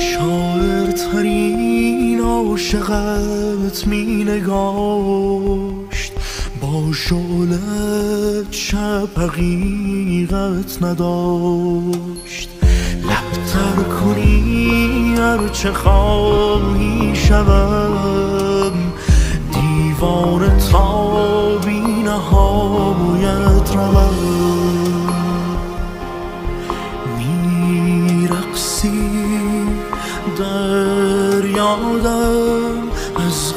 شاعرترین عاشقت می نگاشت با شعلت شب حقیقت نداشت. لبتر کنی هرچه خواهی شوم. دیوان تا بی نهایت روم. میرقصی در یادم از